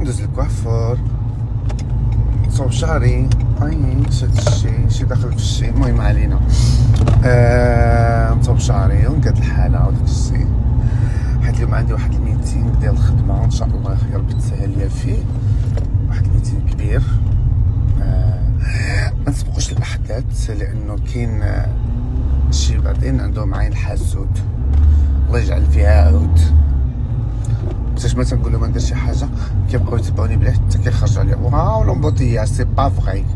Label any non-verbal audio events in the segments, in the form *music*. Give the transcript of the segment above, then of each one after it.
ندوز للكوافور صوب شعري. أي شد الشي شي داخل في الشي. المهم علينا. آه نصوب شعري. ونقاد الحالة وداك الشي. حيت اليوم عندي واحد الميتين ديال الخدمة. إن شاء الله يا ربي تسهل ليا فيه. واحد الميتين كبير. آه ما نسبقوش الأحداث لأنه كاين شي بعدين عندهم عين حاسود. الله يجعل فيها عود. حيتاش ما تنقول لهم ندير شي حاجة كيبقاو يتبعوني بلا حتى كيخرج عليهم wow l'embouteillage c'est pas vrai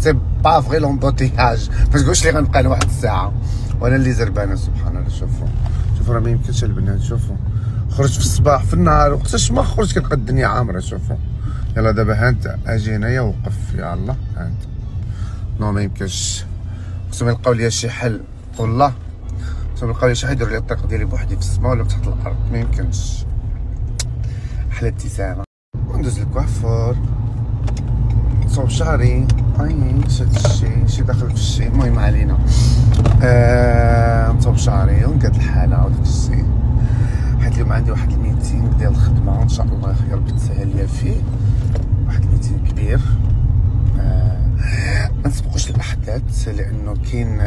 c'est pas vrai l'embouteillage ما تقولش لي غنبقى واحد الساعة وأنا اللي زربانه سبحان الله شوفوا شوفوا راه ما يمكنش البنات شوفوا خرجت في الصباح في النهار وقتاش ما خرجت كنلقى الدنيا عامره شوفوا يلا دابا هانت أجي هنايا وقف يا الله هانت non ما يمكنش خصهم يلقاو لي شي حل والله خصهم يلقاو لي شي حل يديروا لي الطريق ديالي بوحدي في السماء ولا تحت الأرض ما يمكنش أحلى ابتسامه وندوز للكوافور نصوب شعري. أي شد الشي شي داخل في الشي. المهم علينا. آه نصوب شعري ونقاد الحالة وداك الشي. حيت اليوم عندي واحد الميتين ديال الخدمة. إن شاء الله يا ربي تسهل ليا فيه. واحد الميتين كبير. آه نسبقوش الأحداث لأنه كاين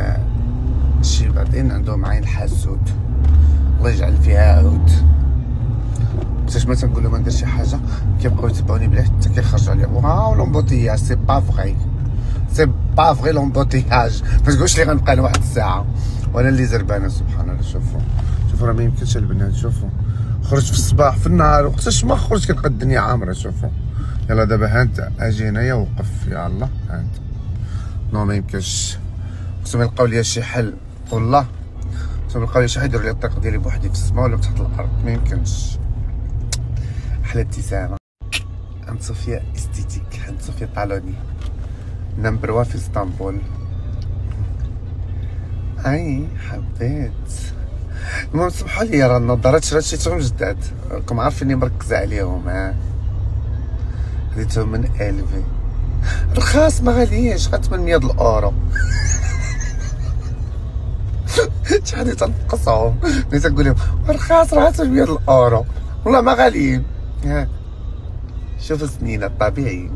شي بعدين عندهم عين حاسود. الله يجعل فيها عود. حيتاش ما تنقول لهم ندير شي حاجة كيبقاو يتبعوني بلا حتى كيخرج عليهم wow l'embouteillage c'est pas vrai c'est pas vrai l'embouteillage ما تقولش لي غنبقى واحد الساعة وأنا اللي زربانه سبحان الله شوفوا شوفوا راه ما يمكنش البنات شوفوا خرجت في الصباح في النهار وقتاش ما خرجت كنلقى الدنيا عامره شوفوا يلا دابا هانت أجي هنايا وقف يا الله هانت non ما يمكنش خصهم يلقاو لي شي حل والله خصهم يلقاو لي شي حل يديروا لي الطريق ديالي بوحدي في السماء ولا تحت الأرض ما يمكنش أحلى ابتسامه عند صوفيا Esthétique. عند صوفيا طالوني. number one في إسطنبول. أي حبيت. المهم سمحوا لي راه النظارات شريتهم جداد. راكم عارفيني مركزه عليهم ها. خديتهم من الفي رخاص ما غاليينش غير 800 الأورو. *laughs* شحال تنقصهم ملي تنقول لهم رخاص راه 800 الأورو. والله ما غاليين. شوف السنين الطبيعيين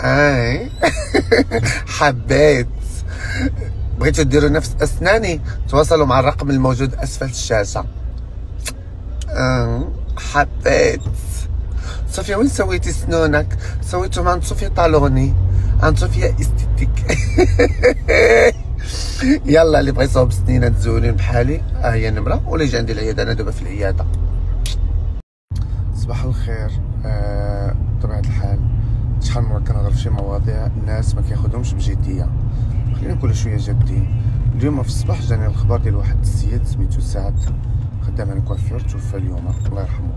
آي. *laughs* حبيت. بغيتو ديروا نفس أسناني؟ تواصلوا مع الرقم الموجود أسفل الشاشة. آه. حبيت. صوفيا وين سويتي سنونك؟ سويتهم عند صوفيا طالوني. عند صوفيا Esthétique. *laughs* يلا اللي بغى يصاوب سنينات زوينين بحالي. ها هي النمره ولا يجي عندي العيادة أنا دابا في العيادة. صباح الخير. آه بطبيعة الحال شحال مرة كنهضر في شي مواضيع الناس ما كياخذهمش بجدية. خلينا نكونوا شوية جادين. اليوم في الصباح جاني الخبر ديال واحد السيد سميتو سعد خدام على كوافير توفى اليوم. الله يرحمه.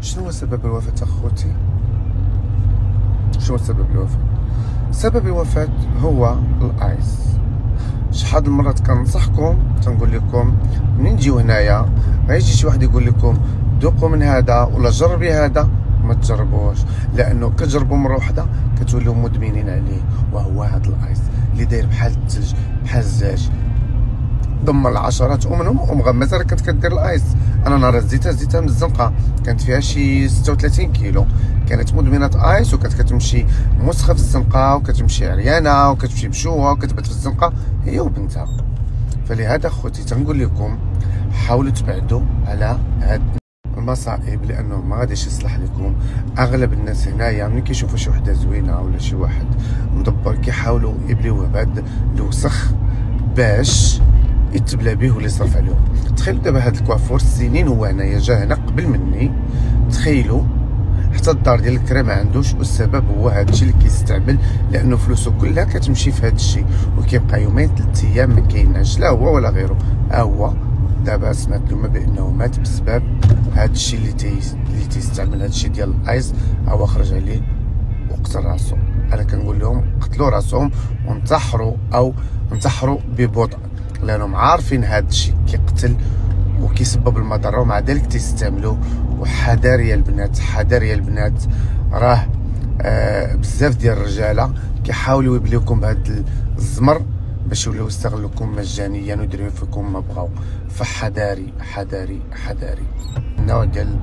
شنو هو سبب الوفاة أخوتي؟ شنو هو سبب الوفاة؟ سبب الوفاة هو ال ice. شحال المرات كنصحكم تنقول لكم منين تجيو هنايا؟ غيجي شي واحد يقول لكم ذوقوا من هذا ولا جربي هذا؟ ما تجربوش. لأنه كتجربوا مرة واحدة كتوليو مدمنين عليه وهو هذا ال ice اللي داير بحال الثلج بحال الزاج. ضم العشرات ومنهم ام غمازه راه كانت كدير ال ice أنا نهار زيتها زيتها من الزنقة. كانت فيها شي 36 كيلو. كانت مدمنة ice وكانت كتمشي مسخة في الزنقة وكتمشي عريانة وكتمشي مشوه وكتبات في الزنقة هي وبنتها. فلهذا خوتي تنقول لكم حاولوا تبعدوا على هاد المصائب لأنه ما غاديش يصلح لكم. أغلب الناس هنايا ملي كيشوفوا شي وحدة زوينة ولا شي واحد مدبر كيحاولوا يبليوه بعد الوسخ باش يتبلى به ولا يصرف عليهم. تخيلوا دابا هاد الكوافور سنين هو هنايا جا هنا قبل مني. تخيلوا حتى الدار ديال الكرا ما عندوش والسبب هو هذا الشيء اللي كيستعمل لأنه فلوسه كلها كتمشي في هذا الشيء وكيبقى يومين ثلاث أيام ما كايناش لا هو ولا غيره. ها هو. دابا سمعت لهم بانه مات بسبب هذا الشيء اللي تي اللي تيستعمل هذا الشيء ديال الايس هو خرج عليه وقتل راسو. أنا كنقول لهم قتلوا راسهم وانتحروا أو انتحروا ببطء لأنهم عارفين هذا الشيء كيقتل وكيسبب المضره ومع ذلك تيستعملوه وحذر يا البنات حذر يا البنات. راه آه بزاف ديال الرجالة كيحاولوا يبليوكم بهذا الزمر. باش يوليو يستغلوكم مجانيا ويديروا فيكم ما بغاو فحذاري حذاري حذاري النوع ديال